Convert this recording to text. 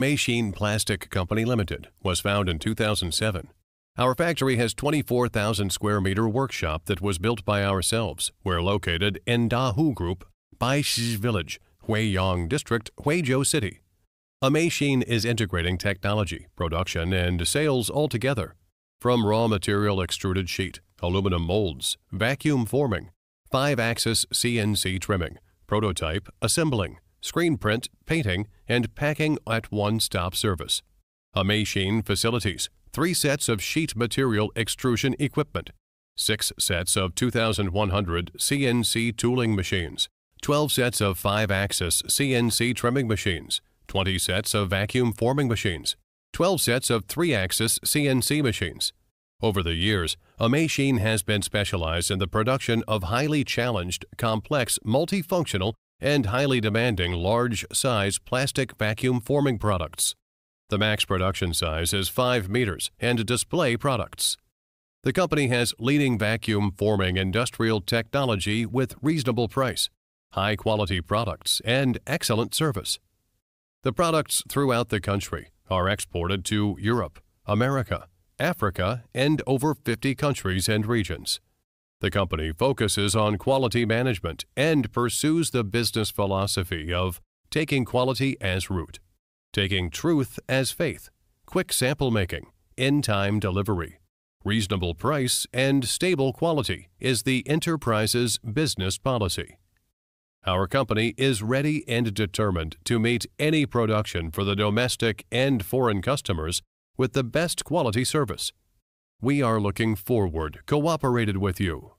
Machine Plastic Company Limited was found in 2007. Our factory has 24,000 square meter workshop that was built by ourselves. We're located in Dahu Group, Baishi Village, Huiyang District, Huizhou City. A machine is integrating technology, production, and sales all together. From raw material extruded sheet, aluminum molds, vacuum forming, 5-axis CNC trimming, prototype, assembling, screen print, painting, and packing at one-stop service. A machine facilities, three sets of sheet material extrusion equipment, six sets of 2,100 CNC tooling machines, 12 sets of 5-axis CNC trimming machines, 20 sets of vacuum forming machines, 12 sets of 3-axis CNC machines. Over the years, a Machine has been specialized in the production of highly challenged, complex, multifunctional, and highly demanding large-size plastic vacuum forming products. The max production size is 5 meters and display products. The company has leading vacuum forming industrial technology with reasonable price, high quality products, and excellent service. The products throughout the country are exported to Europe, America, Africa, and over 50 countries and regions. The company focuses on quality management and pursues the business philosophy of taking quality as root, taking truth as faith, quick sample making, in time delivery, reasonable price, and stable quality is the enterprise's business policy. Our company is ready and determined to meet any production for the domestic and foreign customers with the best quality service. We are looking forward cooperated with you.